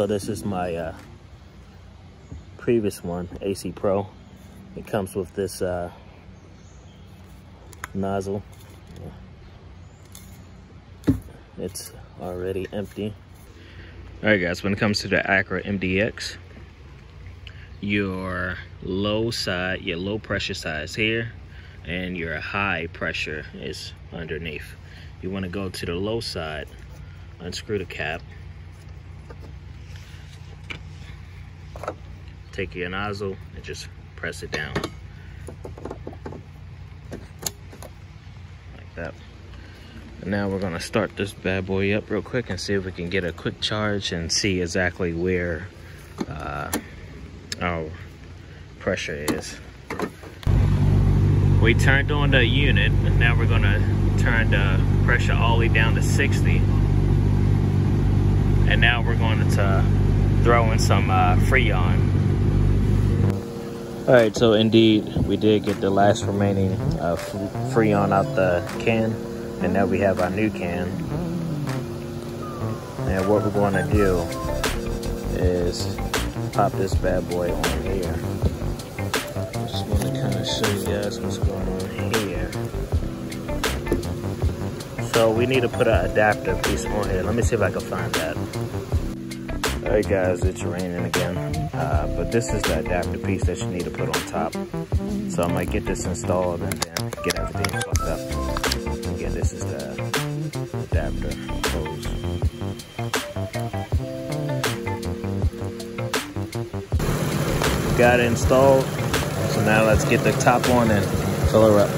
So this is my uh, previous one, AC Pro. It comes with this uh, nozzle. It's already empty. All right, guys, when it comes to the Acura MDX, your low side, your low pressure side is here, and your high pressure is underneath. You want to go to the low side, unscrew the cap, take your nozzle and just press it down. Like that. And now we're gonna start this bad boy up real quick and see if we can get a quick charge and see exactly where uh, our pressure is. We turned on the unit, and now we're gonna turn the pressure all the way down to 60. And now we're going to throw in some uh, Freon. All right, so indeed, we did get the last remaining uh, Freon out the can, and now we have our new can. And what we're going to do is pop this bad boy on here. Just want to kind of show you guys what's going on here. So we need to put an adapter piece on here. Let me see if I can find that. Right, guys, it's raining again. Uh, but this is the adapter piece that you need to put on top. So I'm gonna get this installed and then get everything hooked up. Again, this is the adapter hose. Got it installed. So now let's get the top on and fill her up.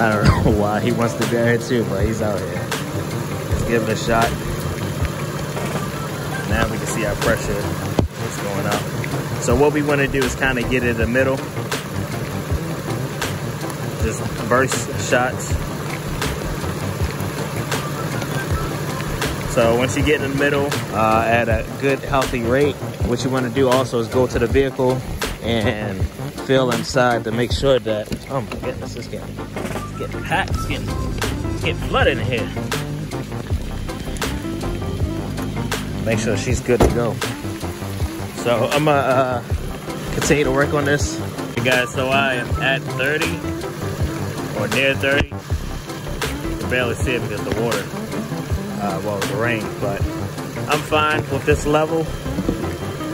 I don't know why he wants to out here too, but he's out here. Give it a shot. Now we can see our pressure is going up. So what we want to do is kind of get in the middle. Just burst shots. So once you get in the middle uh, at a good healthy rate, what you want to do also is go to the vehicle and feel inside to make sure that, oh my goodness, it's getting, it's getting packed, it's getting, it's getting flooded in here. Make sure she's good to go. So I'm gonna uh, continue to work on this. Hey guys, so I am at 30 or near 30. You can barely see it because of the water uh, well, the rain, but I'm fine with this level.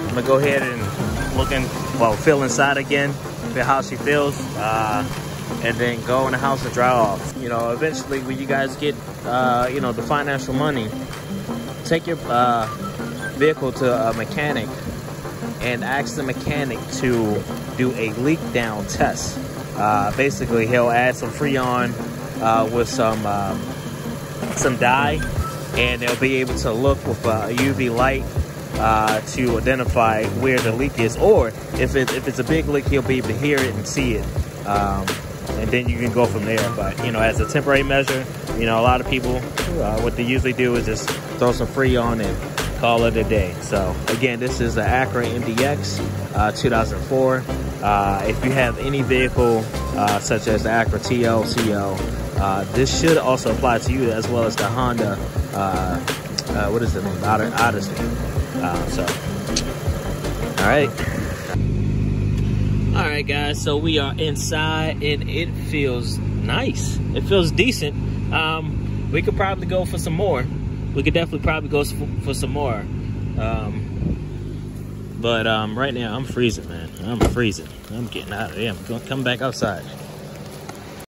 I'm gonna go ahead and look in, well, feel inside again, feel how she feels, uh, and then go in the house and dry off. You know, eventually when you guys get, uh, you know, the financial money, take your uh, vehicle to a mechanic and ask the mechanic to do a leak down test. Uh, basically, he'll add some Freon uh, with some um, some dye and they'll be able to look with a UV light uh, to identify where the leak is, or if, it, if it's a big leak, he'll be able to hear it and see it. Um, and then you can go from there. But, you know, as a temporary measure, you know, a lot of people, uh, what they usually do is just throw some Freon and call it a day. So, again, this is the Acura MDX uh, 2004. Uh, if you have any vehicle uh, such as the Acura TL, CL, uh, this should also apply to you as well as the Honda, uh, what is the name? Odyssey. So, all right. All right, guys, so we are inside and it feels nice. It feels decent. Um, we could probably go for some more. We could definitely probably go for some more. Um, but um, right now, I'm freezing, man. I'm freezing. I'm getting out of here. I'm going to come back outside.